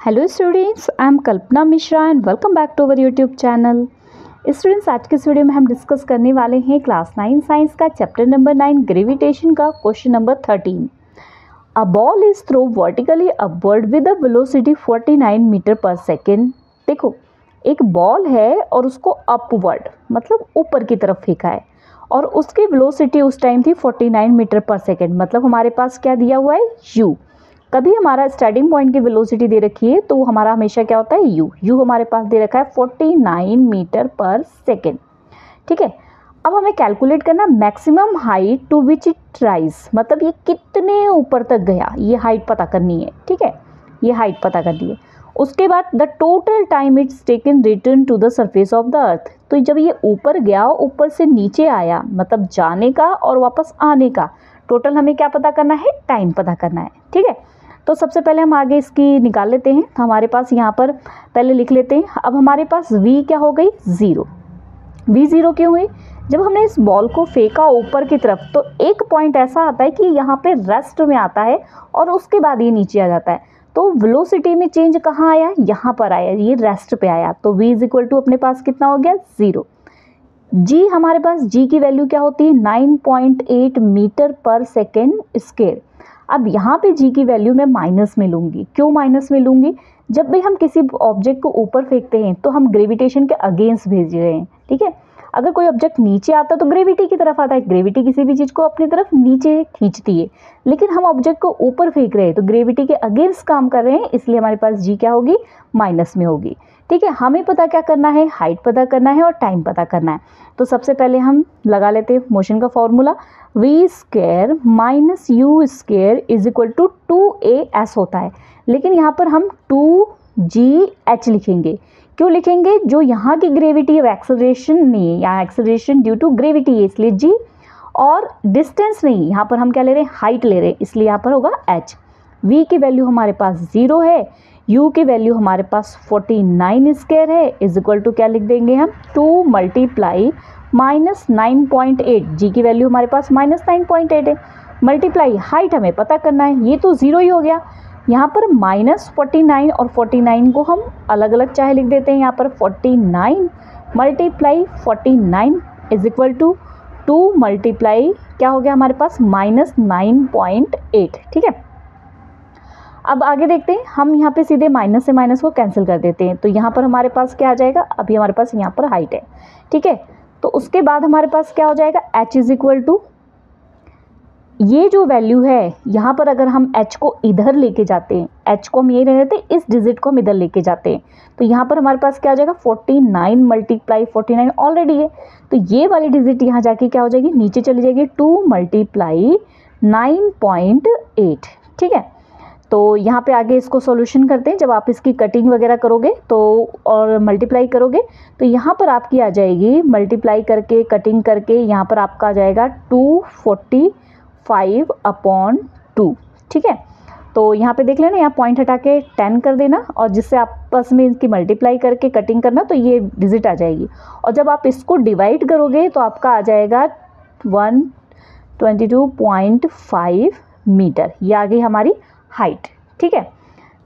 Hello students I am Kalpana Mishra and welcome back to our YouTube channel students आज के इस video में हम डिस्कस करने वाले हैं क्लास नाइन साइंस का चैप्टर नंबर नाइन ग्रेविटेशन का question number thirteen a ball is throw vertically upward with a velocity 49 metre per second देखो, एक बॉल है और उसको अपवर्ड मतलब ऊपर की तरफ़ फेंका है। और उसकी वेलोसिटी उस टाइम थी 49 मीटर पर सेकेंड मतलब हमारे पास क्या दिया हुआ है? यू कभी हमारा स्टार्टिंग पॉइंट की वेलोसिटी दे रखी है तो हमारा हमेशा क्या होता है? यू यू हमारे पास दे रखा है 49 मीटर पर सेकेंड ठीक है? अब हमें कैलकुलेट करना maximum height to which it rise मतलब ये कितने ऊपर तक गया? ये हाइट पता करनी है, ठीक है? ये हाइट पता करनी है। उसके बाद the total time it's taken return to the surface of the earth तो जब ये ऊपर गया, ऊपर से नीचे आया मतलब जाने का और वापस आने का टोटल हमें क्या पता करना है? टाइम पता करना है, ठीक है? तो सबसे पहले हम आगे इसकी निकाल लेते हैं। तो हमारे पास यहाँ पर पहले लिख लेते हैं। अब हमारे पास v क्या हो गई? ज़ीरो। V ज़ीरो क्यों हुई? जब हमने इस बॉल को फेंका ऊपर की तरफ़ तो एक पॉइंट ऐसा आता है कि यहाँ पे रेस्ट में आता है और उसके बाद ये नीचे आ जाता है। तो वेलोसिटी में चेंज कहाँ आया? यहाँ पर आया, ये रेस्ट पे आया। तो v इज़ इक्वल टू अपने पास कितना हो गया? ज़ीरो। G हमारे पास g की वैल्यू क्या होती है? 9.8 मीटर पर सेकेंड स्केयर अब यहाँ पे जी की वैल्यू मैं माइनस में लूँगी। क्यों माइनस में लूँगी? जब भी हम किसी ऑब्जेक्ट को ऊपर फेंकते हैं तो हम ग्रेविटेशन के अगेंस्ट भेज रहे हैं है। अगर कोई ऑब्जेक्ट नीचे आता है तो ग्रेविटी की तरफ़ आता है। ग्रेविटी किसी भी चीज़ को अपनी तरफ़ नीचे खींचती है। लेकिन हम ऑब्जेक्ट को ऊपर फेंक रहे हैं तो ग्रेविटी के अगेंस्ट काम कर रहे हैं, इसलिए हमारे पास जी क्या होगी? माइनस में होगी। ठीक है, हमें पता क्या करना है? हाइट पता करना है और टाइम पता करना है। तो सबसे पहले हम लगा लेते हैं मोशन का formula v square minus u square is equal to two a s होता है। लेकिन यहाँ पर हम टू जी एच लिखेंगे। क्यों लिखेंगे? जो यहाँ की ग्रेविटी ऑफ़ एक्सलरेशन नहीं है यहाँ एक्सलरेशन ड्यू टू ग्रेविटी है, इसलिए जी और डिस्टेंस नहीं, यहाँ पर हम क्या ले रहे हैं? हाइट ले रहे हैं, इसलिए यहाँ पर होगा एच वी की वैल्यू हमारे पास ज़ीरो है यू की वैल्यू हमारे पास 49 स्केयर है इज़ इक्वल टू क्या लिख देंगे हम? Two multiply minus nine point eight g की वैल्यू हमारे पास माइनस नाइन पॉइंट एट है। मल्टीप्लाई हाइट हमें पता करना है, ये तो ज़ीरो ही हो गया। यहाँ पर माइनस फोर्टी नाइन और फोर्टी नाइन को हम अलग अलग चाहे लिख देते हैं। यहाँ पर forty nine multiply forty nine is equal to two multiply क्या हो गया हमारे पास? माइनस नाइन पॉइंट एट ठीक है? अब आगे देखते हैं। हम यहाँ पे सीधे माइनस से माइनस को कैंसिल कर देते हैं। तो यहाँ पर हमारे पास क्या आ जाएगा? अभी हमारे पास यहाँ पर हाइट है, ठीक है? तो उसके बाद हमारे पास क्या हो जाएगा? एच इज़ इक्वल टू ये जो वैल्यू है, यहाँ पर अगर हम h को इधर लेके जाते हैं, h को हम यही लेते हैं, इस डिजिट को हम इधर लेके जाते हैं तो यहाँ पर हमारे पास क्या हो जाएगा? 49 नाइन मल्टीप्लाई फोर्टी ऑलरेडी है। तो ये वाली डिजिट यहाँ जाके क्या हो जाएगी? नीचे चली जाएगी two multiply nine point eight, ठीक है? तो यहाँ पे आगे इसको सॉल्यूशन करते हैं। जब आप इसकी कटिंग वगैरह करोगे तो और मल्टीप्लाई करोगे तो यहाँ पर आपकी आ जाएगी मल्टीप्लाई करके कटिंग करके, यहाँ पर आपका आ जाएगा two forty five upon two ठीक है? तो यहाँ पे देख लेना, यहाँ पॉइंट हटा के टेन कर देना और जिससे आपस में इसकी मल्टीप्लाई करके कटिंग करना तो ये डिजिट आ जाएगी। और जब आप इसको डिवाइड करोगे तो आपका आ जाएगा one twenty two point five metre ये आ गई हमारी हाइट ठीक है?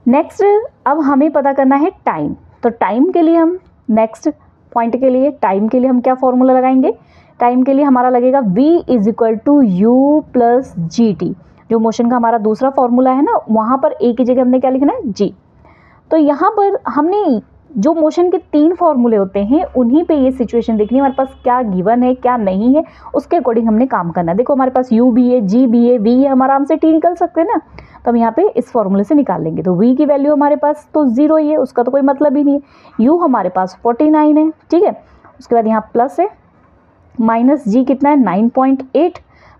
नेक्स्ट अब हमें पता करना है टाइम तो टाइम के लिए हम नेक्स्ट पॉइंट के लिए टाइम के लिए हम क्या फॉर्मूला लगाएँगे? टाइम के लिए हमारा लगेगा v is equal to u plus g t जो मोशन का हमारा दूसरा फॉर्मूला है ना, वहाँ पर ए की जगह हमने क्या लिखना है? जी तो यहाँ पर हमने जो मोशन के तीन फॉर्मूले होते हैं, उन्हीं पे ये सिचुएशन देखनी है। हमारे पास क्या गिवन है, क्या नहीं है, उसके अकॉर्डिंग हमने काम करना है। देखो, हमारे पास यू भी है जी भी है वी है, हम आराम से टी निकल सकते हैं ना। तो हम यहाँ पे इस फॉर्मूले से निकाल लेंगे। तो वी की वैल्यू हमारे पास तो ज़ीरो ही है, उसका तो कोई मतलब ही नहीं है। यू हमारे पास फोर्टी नाइन है, ठीक है? उसके बाद यहाँ प्लस है माइनस जी कितना है? Nine point eight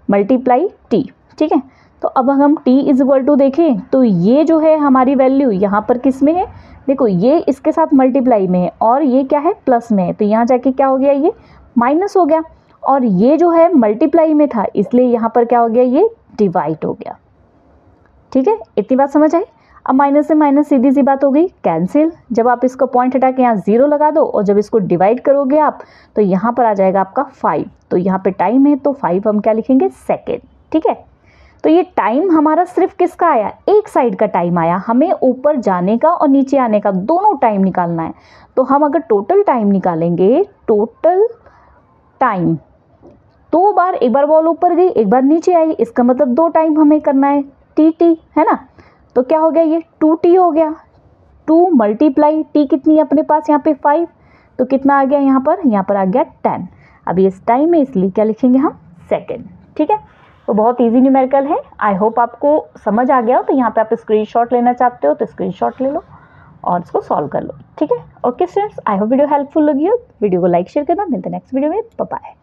multiply t, ठीक है? तो अब हम टी इज़ इक्वल टू देखें तो ये जो है हमारी वैल्यू यहाँ पर किसमें है? देखो, ये इसके साथ मल्टीप्लाई में है और ये क्या है? प्लस में है। तो यहाँ जाके क्या हो गया ये? माइनस हो गया। और ये जो है मल्टीप्लाई में था, इसलिए यहाँ पर क्या हो गया? ये डिवाइड हो गया। ठीक है? इतनी बात समझ आई? अब माइनस से माइनस सीधी सी बात हो गई कैंसिल जब आप इसको पॉइंट हटा के यहाँ ज़ीरो लगा दो और जब इसको डिवाइड करोगे आप तो यहाँ पर आ जाएगा आपका फाइव तो यहाँ पे टाइम है तो फाइव हम क्या लिखेंगे? सेकेंड ठीक है? तो ये टाइम हमारा सिर्फ़ किसका आया? एक साइड का टाइम आया। हमें ऊपर जाने का और नीचे आने का दोनों टाइम निकालना है। तो हम अगर टोटल टाइम निकालेंगे टोटल टाइम दो बार एक बार बॉल ऊपर गई, एक बार नीचे आई, इसका मतलब दो टाइम हमें करना है। टी टी है ना? तो क्या हो गया ये? टू टी हो गया। टू मल्टीप्लाई टी कितनी है अपने पास यहाँ पे? फाइव तो कितना आ गया यहाँ पर? यहाँ पर आ गया टेन अभी इस टाइम में इसलिए क्या लिखेंगे हम? सेकेंड ठीक है? तो बहुत इजी न्यूमेरिकल है। आई होप आपको समझ आ गया हो तो यहाँ पे आप स्क्रीनशॉट लेना चाहते हो तो स्क्रीनशॉट ले लो और इसको सॉल्व कर लो। ठीक है? Okay students I hope video helpful लगी हो। वीडियो को लाइक शेयर करना। मिलते नेक्स्ट वीडियो में। बाय